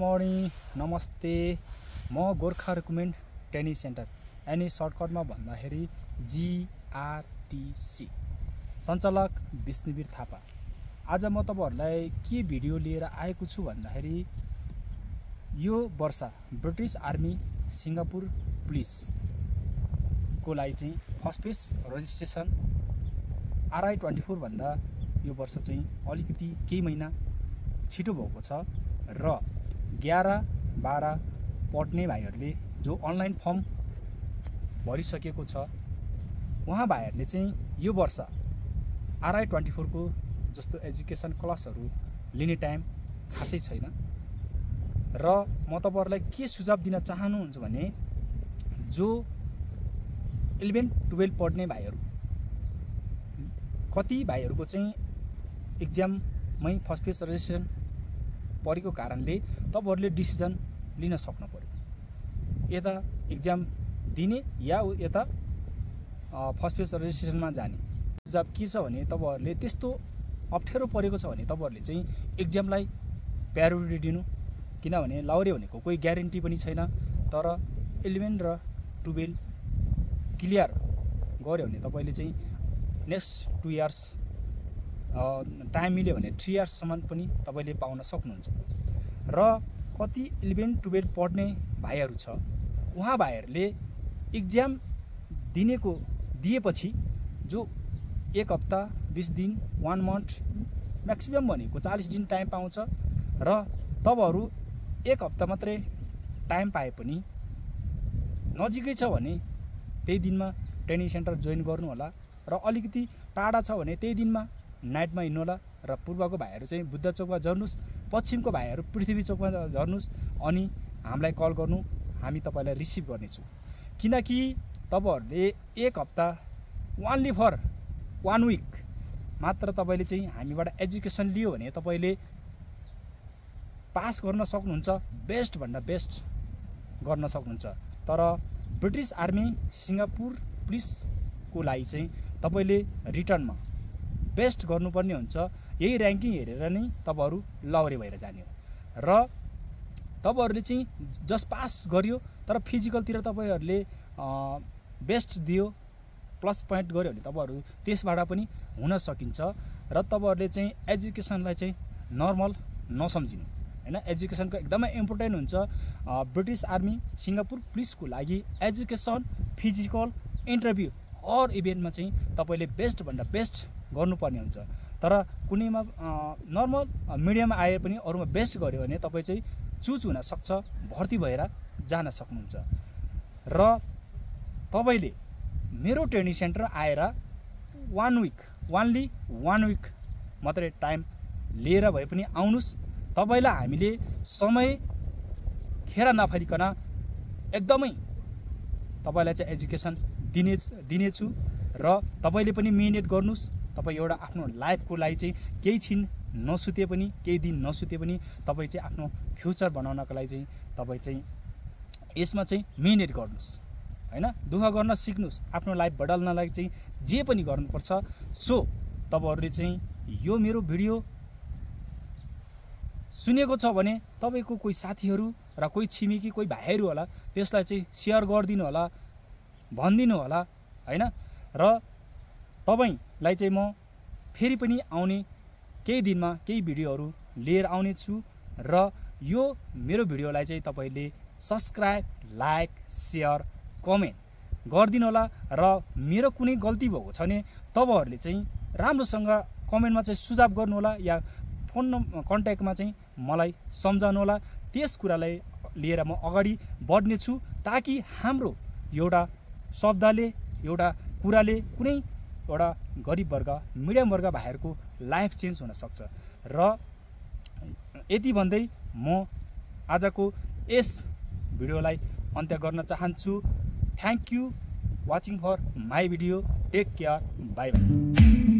Morning नमस्ते। म Gorkha recommend training center. एनी सर्टकटमा भन्दाखेरि जिआरटिसी सञ्चालक विष्णुवीर थापा। आज म तपाईँहरूलाई के भिडियो लिएर आएको छु भन्दाखेरि यो वर्ष ब्रिटिस आर्मी सिङ्गापुर पुलिसको लागि चाहिँ first phase registration RI twenty फोरभन्दा यो वर्ष चाहिँ अलिकति केही महिना छिटो भएको छ। र एघार बाह्र पढ्ने भाइहरूले जो अनलाइन फर्म भरिसकेको छ उहाँ भाइहरूले चाहिँ यो वर्ष आरआई ट्वेन्टी फोरको जस्तो एजुकेसन क्लासहरू लिने टाइम खासै छैन। र म तपाईँहरूलाई के सुझाव दिन चाहनुहुन्छ भने जो इलेभेन टुवेल्भ पढ्ने भाइहरू कति भाइहरूको चाहिँ इक्जाममै फर्स्ट फेज रजिस्ट्रेसन परेको कारणले तपाईँहरूले डिसिजन लिन सक्नु पऱ्यो यता इक्जाम दिने या यता फर्स्ट फेज रजिस्ट्रेसनमा जाने। सुझाव के छ भने तपाईँहरूले त्यस्तो अप्ठ्यारो परेको छ भने तपाईँहरूले चाहिँ इक्जामलाई प्रायोरिटी दिनु। किनभने लाउरे भनेको कोही ग्यारेन्टी पनि छैन तर इलेभेन र टुवेल्भ क्लियर गऱ्यो भने तपाईँले चाहिँ नेक्स्ट टु इयर्स टाइम मिल्यो भने थ्री इयर्ससम्म पनि तपाईँले पाउन सक्नुहुन्छ। र कति इलेभेन टुवेल्भ पढ्ने भाइहरू छ उहाँ भाइहरूले इक्जाम दिनेको दिएपछि जो एक हप्ता बिस दिन वान मन्थ म्याक्सिमम् भनेको चालिस दिन टाइम पाउँछ र तपाईँहरू एक हप्ता मात्रै टाइम पाए पनि नजिकै छ भने त्यही दिनमा ट्रेनिङ सेन्टर जोइन गर्नु होला र अलिकति टाढा छ भने त्यही दिनमा नाइटमा हिँड्नु होला र पूर्वको भाइहरू चाहिँ बुद्ध चोकमा झर्नुहोस् पश्चिमको भाइहरू पृथ्वी चोकमा झर्नुहोस् अनि हामीलाई कल गर्नु हामी तपाईँलाई रिसिभ गर्नेछौँ। किनकि तपाईँहरूले एक हप्ता वानली फर वान विक मात्र तपाईँले चाहिँ हामीबाट एजुकेसन लियो भने तपाईँले पास गर्न सक्नुहुन्छ बेस्टभन्दा बेस्ट गर्न सक्नुहुन्छ। तर ब्रिटिस आर्मी सिङ्गापुर पुलिसको लागि चाहिँ तपाईँले रिटर्नमा बेस्ट गर्नुपर्ने हुन्छ। यही ऱ्याङ्किङ हेरेर नै तपाईँहरू लौरे भएर जाने हो। र तपाईँहरूले चाहिँ जस्ट पास गरियो तर फिजिकलतिर तपाईँहरूले बेस्ट दियो प्लस पोइन्ट गऱ्यो भने तपाईँहरू त्यसबाट पनि हुन सकिन्छ। र तपाईँहरूले चाहिँ एजुकेसनलाई चाहिँ नर्मल नसम्झिनु। होइन? एजुकेसनको एकदमै इम्पोर्टेन्ट हुन्छ। ब्रिटिस आर्मी सिङ्गापुर पुलिसको लागि एजुकेसन फिजिकल इन्टरभ्यू अर इभेन्टमा चाहिँ तपाईँले बेस्टभन्दा बेस्ट गर्नुपर्ने हुन्छ। तर कुनैमा नर्मल मिडियममा आए पनि अरूमा बेस्ट गऱ्यो भने तपाईँ चाहिँ चुज हुनसक्छ भर्ती भएर जान सक्नुहुन्छ। र तपाईँले मेरो ट्रेनिङ सेन्टर आएर one week only one week मात्रै टाइम लिएर भए पनि आउनुहोस्। तपाईँलाई हामीले समय खेर नफेरिकन एकदमै तपाईँलाई चाहिँ एजुकेसन दिने दिनेछु। र तपाईँले पनि मिहिनेत गर्नुहोस्। तपाईँ एउटा आफ्नो लाइफको लागि चाहिँ केही छिन नसुते पनि केही दिन नसुते पनि तपाईँ चाहिँ आफ्नो फ्युचर बनाउनको लागि चाहिँ तपाईँ चाहिँ यसमा चाहिँ मिहिनेत गर्नुहोस् होइन? दुःख गर्न सिक्नुहोस् आफ्नो लाइफ बदल्नलाई चाहिँ जे पनि गर्नुपर्छ। सो तपाईँहरूले चाहिँ यो मेरो भिडियो सुनेको छ भने तपाईँको कोही साथीहरू र कोही छिमेकी कोही भाइहरू होला त्यसलाई चाहिँ सेयर गरिदिनु होला भनिदिनु होला होइन? र तपाईँलाई चाहिँ म फेरि पनि आउने केही दिनमा केही भिडियोहरू लिएर आउनेछु र यो मेरो भिडियोलाई चाहिँ तपाईँले सब्सक्राइब लाइक सेयर कमेन्ट गरिदिनु होला र मेरो कुनै गल्ती भएको छ भने तपाईँहरूले चाहिँ राम्रोसँग कमेन्टमा चाहिँ सुझाव गर्नुहोला या फोन नम् कन्ट्याक्टमा चाहिँ मलाई सम्झाउनु होला त्यस कुरालाई लिएर म अगाडि बढ्नेछु ताकि हाम्रो एउटा शब्दले एउटा कुराले कुनै एउटा गरिब वर्ग मिडियम वर्ग भाइहरूको लाइफ चेन्ज हुनसक्छ र यति भन्दै म आजको यस भिडियोलाई अन्त्य गर्न चाहन्छु। Thank you watching for my video take care bye bye